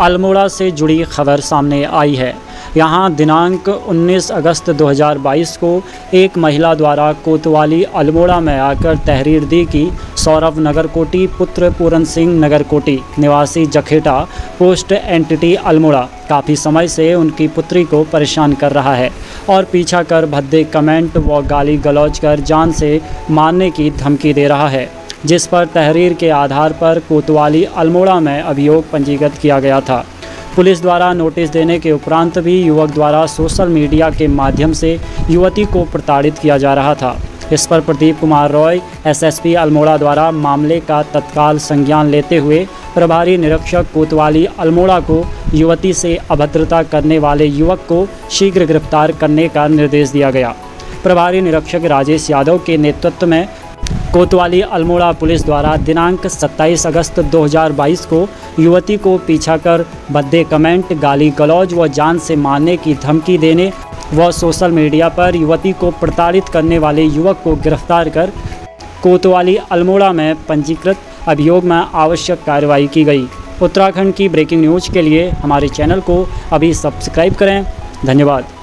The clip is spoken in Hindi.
अल्मोड़ा से जुड़ी खबर सामने आई है। यहाँ दिनांक 19 अगस्त 2022 को एक महिला द्वारा कोतवाली अल्मोड़ा में आकर तहरीर दी कि सौरभ नगरकोटी पुत्र पूरन सिंह नगरकोटी निवासी जखेटा, पोस्ट एंटिटी अल्मोड़ा। काफ़ी समय से उनकी पुत्री को परेशान कर रहा है और पीछा कर भद्दे कमेंट व गाली गलौज कर जान से मारने की धमकी दे रहा है। जिस पर तहरीर के आधार पर कोतवाली अल्मोड़ा में अभियोग पंजीकृत किया गया था। पुलिस द्वारा नोटिस देने के उपरांत भी युवक द्वारा सोशल मीडिया के माध्यम से युवती को प्रताड़ित किया जा रहा था। इस पर प्रदीप कुमार रॉय, एसएसपी अल्मोड़ा द्वारा मामले का तत्काल संज्ञान लेते हुए प्रभारी निरीक्षक कोतवाली अल्मोड़ा को युवती से अभद्रता करने वाले युवक को शीघ्र गिरफ़्तार करने का निर्देश दिया गया। प्रभारी निरीक्षक राजेश यादव के नेतृत्व में कोतवाली अल्मोड़ा पुलिस द्वारा दिनांक 27 अगस्त 2022 को युवती को पीछा कर भद्दे कमेंट, गाली गलौज व जान से मारने की धमकी देने व सोशल मीडिया पर युवती को प्रताड़ित करने वाले युवक को गिरफ़्तार कर कोतवाली अल्मोड़ा में पंजीकृत अभियोग में आवश्यक कार्रवाई की गई। उत्तराखंड की ब्रेकिंग न्यूज़ के लिए हमारे चैनल को अभी सब्सक्राइब करें। धन्यवाद।